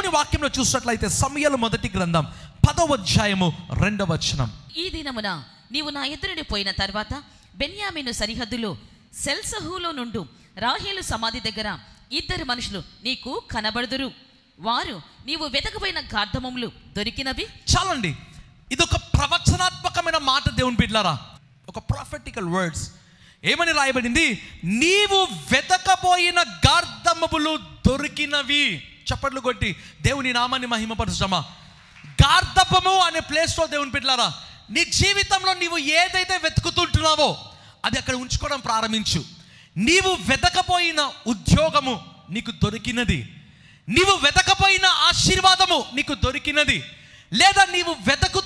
దేవుని వాక్యంలో చూసినట్లయితే సమయలు మొదటి గ్రంథం పదవ అధ్యాయము రెండవ వచనం. ఈ దినమున నీవు నా ఎదురుని పోయిన తర్వాత బెన్యామీను సరిహద్దులో సెల్సహులో నుండు రాహేలు సమాధి దగ్గర ఇద్దరు మనుషులు నీకు కనబడుదురు. వారు నీవు వెతకపోయిన గార్ధమములు దొరికినవి? చాలండి. ఇది ఒక ప్రవచనాత్మకమైన మాట దేవుని బిడ్లారా. ఒక ప్రాఫెటికల్ వర్డ్స్ ఏమని రాయబడింది? నీవు వెతకబోయిన గార్ధమములు దొరికినవి. చప్పట్లు కొట్టి దేవుని నామాన్ని మహిమపరుస్తామా గార్ధపము అనే ప్లేస్లో దేవుని పెట్టారా నీ జీవితంలో నీవు ఏదైతే వెతుకుతుంటున్నావో అది అక్కడ ఉంచుకోవడం ప్రారంభించు. నీవు వెతకపోయిన ఉద్యోగము నీకు దొరికినది. నీవు వెతకపోయిన ఆశీర్వాదము నీకు దొరికినది. లేదా నీవు వెతకు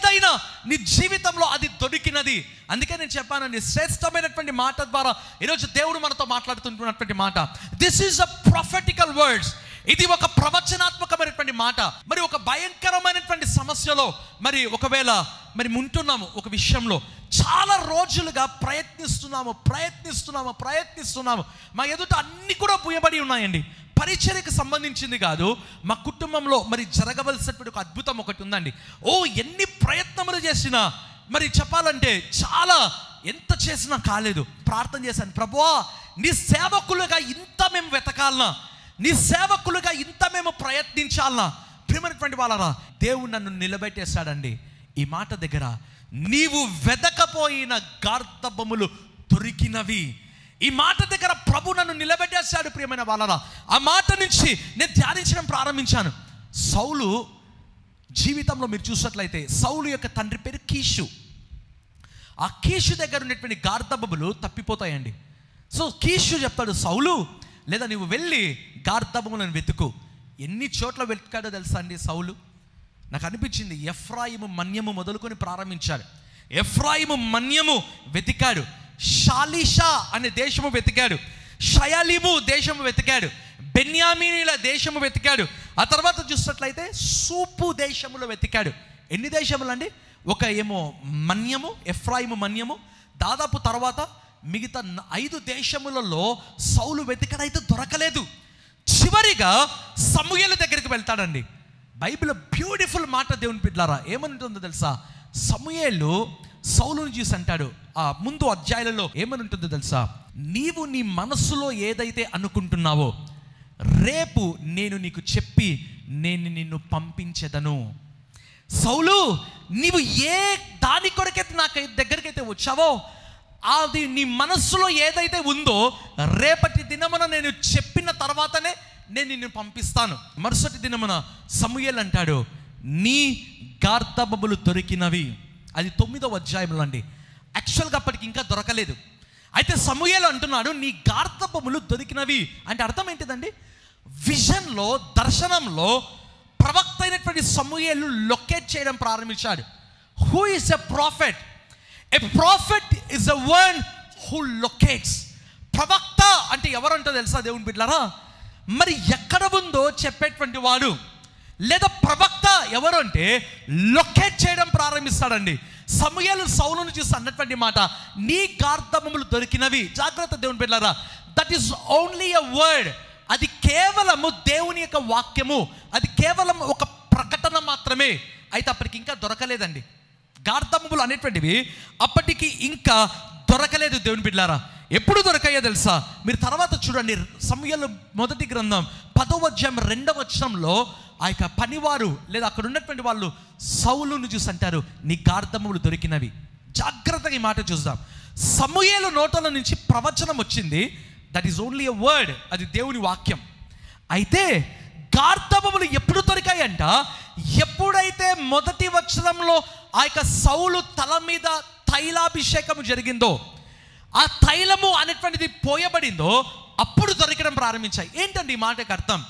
ఏదైనా నీ జీవితంలో అది దొరికినది. అందుకే నేను చెప్పానండి శ్రేష్టమైనటువంటి మాట ద్వారా ఈరోజు దేవుడు మనతో మాట్లాడుతుంటున్నటువంటి మాట. This is a prophetical words ఇది ఒక ప్రవచనాత్మకమైనటువంటి మాట. మరి ఒక భయంకరమైనటువంటి సమస్యలో మరి ఒకవేళ మరి ఉంటున్నాము ఒక విషయంలో చాలా రోజులుగా ప్రయత్నిస్తున్నాము ప్రయత్నిస్తున్నాము ప్రయత్నిస్తున్నాము. మా ఎదుట అన్ని కూడా పుయబడి ఉన్నాయండి. పరిచర్యకు సంబంధించింది కాదు మా కుటుంబంలో మరి జరగవలసినటువంటి ఒక అద్భుతం ఒకటి ఉందండి. ఓ ఎన్ని ప్రయత్నములు చేసినా మరి చెప్పాలంటే చాలా ఎంత చేసినా కాలేదు. ప్రార్థన చేశాను ప్రభువా నీ సేవకులుగా ఇంత మేము వెతకాలనా? నీ సేవకులుగా ఇంత మేము ప్రయత్నించాలనా? ప్రియమైనటువంటి వాళ్ళరా దేవుడు నన్ను నిలబెట్టేశాడండి. ఈ మాట దగ్గర నీవు వెదకపోయిన గార్ధబములు దొరికినవి. ఈ మాట దగ్గర ప్రభు నన్ను నిలబెట్టేశాడు ప్రియమైన వాళ్ళరా. ఆ మాట నుంచి నేను ధ్యానించడం ప్రారంభించాను. సౌలు జీవితంలో మీరు చూసినట్లయితే సౌలు యొక్క తండ్రి పేరు కీషు. ఆ కీషు దగ్గర ఉన్నటువంటి గార్ధబములు తప్పిపోతాయండి. సో కీషు చెప్తాడు సౌలు లేదా నువ్వు వెళ్ళి గార్ధబములను వెతుకు. ఎన్ని చోట్ల వెతికాడో తెలుసా అండి సౌలు? నాకు అనిపించింది ఎఫ్రాయిము మన్యము మొదలుకొని ప్రారంభించాడు. ఎఫ్రాయిము మన్యము వెతికాడు. షాలిషా అనే దేశము వెతికాడు. షయాలిము దేశము వెతికాడు. బెన్యామినీల దేశము వెతికాడు. ఆ తర్వాత చూసినట్లయితే సూపు దేశములో వెతికాడు. ఎన్ని దేశములు అండి ఒక ఏమో మన్యము ఎఫ్రాయిము మన్యము. దాదాపు తర్వాత మిగతా ఐదు దేశములలో సౌలు వెతికడైతే దొరకలేదు. చివరిగా సమూహల దగ్గరికి వెళ్తాడండి. బైబిల్ బ్యూటిఫుల్ మాట దేవుని బిడ్లారా ఏమనుంటుందో తెలుసా? సమూహలు సౌలుని చూసి అంటాడు ఆ ముందు అధ్యాయులలో ఏమని ఉంటుందో తెలుసా? నీవు నీ మనస్సులో ఏదైతే అనుకుంటున్నావో రేపు నేను నీకు చెప్పి నేను నిన్ను పంపించెదను. సౌలు నీవు ఏ దాని కొరకైతే నాకు దగ్గరికైతే వచ్చావో అది నీ మనస్సులో ఏదైతే ఉందో రేపటి దినమున నేను చెప్పిన తర్వాతనే నేను నిన్ను పంపిస్తాను. మరుసటి దినమున సమూయల్ అంటాడు నీ గార్ధబములు దొరికినవి. అది తొమ్మిదవ అధ్యాయంలో అండి. యాక్చువల్గా అప్పటికి ఇంకా దొరకలేదు. అయితే సమూహలు అంటున్నాడు నీ గార్ధబములు దొరికినవి. అంటే అర్థం ఏంటిదండి? విజన్లో దర్శనంలో ప్రవక్త అయినటువంటి సమూహలు లొకేట్ చేయడం ప్రారంభించాడు. Who is a prophet a prophet is a one who locates ప్రవక్త అంటే ఎవరంటో తెలుసా దేవుని బిడ్డారా మరి ఎక్కడ ఉందో చెప్పేటువంటి వాడు. లేదా ప్రవక్త ఎవరు అంటే లొకేట్ చేయడం ప్రారంభిస్తాడండి. సమయాలు సౌలును చూసి అన్నటువంటి మాట నీ గార్ధమములు దొరికినవి. జాగ్రత్త దేవుని బిడ్డలారా that is only a word అది కేవలము దేవుని యొక్క వాక్యము. అది కేవలం ఒక ప్రకటన మాత్రమే. అయితే అప్పటికి ఇంకా దొరకలేదండి. గార్ధములు అనేటువంటివి అప్పటికి ఇంకా దొరకలేదు దేవుని బిడ్డారా ఎప్పుడు దొరకయ్యో తెలుసా? మీరు తర్వాత చూడండి సమయలు మొదటి గ్రంథం పదవ అధ్యాయం రెండవ వచనంలో ఆ యొక్క పనివారు లేదా అక్కడ ఉన్నటువంటి వాళ్ళు సౌలును చూసి అంటారు నీ గార్ధములు దొరికినవి. జాగ్రత్తగా ఈ మాట చూద్దాం. సమూయేలు నోటల నుంచి ప్రవచనం వచ్చింది. That is only a word అది దేవుని వాక్యం. అయితే గార్ధబములు ఎప్పుడు దొరికాయంట? ఎప్పుడైతే మొదటి వచనంలో ఆ యొక్క సౌలు తల మీద తైలాభిషేకం జరిగిందో ఆ తైలము అనేటువంటిది పోయబడిందో అప్పుడు దొరకడం ప్రారంభించాయి. ఏంటండి ఈ మాటకు అర్థం?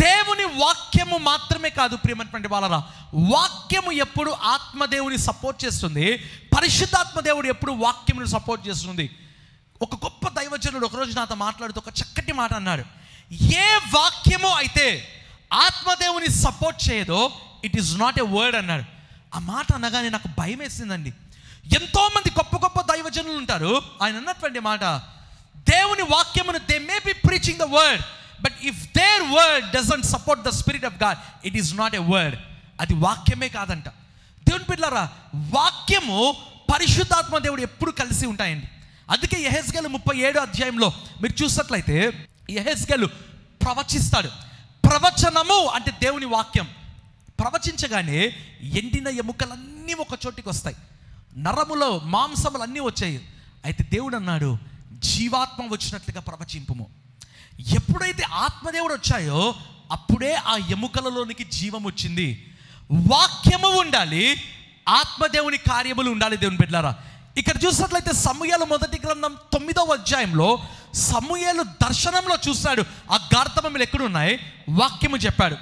దేవుని వాక్యము మాత్రమే కాదు ప్రియమైనటువంటి వాళ్ళరా. వాక్యము ఎప్పుడు ఆత్మదేవుని సపోర్ట్ చేస్తుంది పరిశుద్ధాత్మ దేవుడు ఎప్పుడు వాక్యముని సపోర్ట్ చేస్తుంది. ఒక గొప్ప దైవజనుడు ఒకరోజు నాతో మాట్లాడుతూ ఒక చక్కటి మాట అన్నాడు ఏ వాక్యము అయితే ఆత్మదేవుని support చేయదో it is not a word అన్నాడు ఆ మాట అనగానే నాకు భయం వేసిందండి ఎంతోమంది గొప్ప గొప్ప దైవజనులు ఉంటారు. ఆయన అన్నటువంటి మాట దేవుని వాక్యమును they may be preaching the word but if their word doesn't support the spirit of God it is not a word అది వాక్యమే కాదంట. దేవుని బిడ్డలారా వాక్యము పరిశుద్ధాత్మ దేవుడు ఎప్పుడు కలిసి ఉంటాయండి? అందుకే యహెస్గలు ముప్పై ఏడు అధ్యాయంలో మీరు చూసినట్లయితే యహెస్గలు ప్రవచిస్తాడు. ప్రవచనము అంటే దేవుని వాక్యం. ప్రవచించగానే ఎండిన ఎముకలన్నీ ఒక చోటికి వస్తాయి. నరములో మాంసములు అన్నీ వచ్చాయి. అయితే దేవుడు అన్నాడు జీవాత్మ వచ్చినట్లుగా ప్రవచింపుము. ఎప్పుడైతే ఆత్మదేవుడు వచ్చాయో అప్పుడే ఆ ఎముకలలోనికి జీవం వచ్చింది. వాక్యము ఉండాలి ఆత్మదేవుని కార్యములు ఉండాలి దేవుని బిడ్డారా ఇక్కడ చూసినట్లయితే సమూహలు మొదటి గ్రంథం తొమ్మిదవ అధ్యాయంలో సమూహలు దర్శనంలో చూస్తాడు ఆ గార్ధమములు ఎక్కడున్నాయి? వాక్యము చెప్పాడు.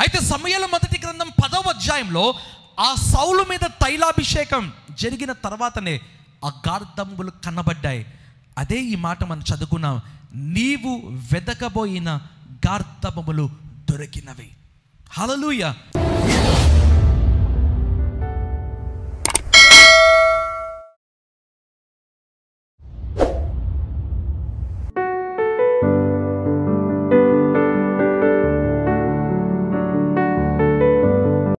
అయితే సమూహలు మొదటి గ్రంథం పదవ అధ్యాయంలో ఆ సౌలు మీద తైలాభిషేకం జరిగిన తర్వాతనే ఆ గార్ధములు కనబడ్డాయి. అదే ఈ మాట మనం చదువుకున్నాం. నీవు వెదకబోయిన గార్ధమములు దొరికినవి. హలలుయ